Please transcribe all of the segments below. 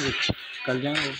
जाएँगे कल जाएँगे।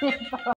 哈哈哈。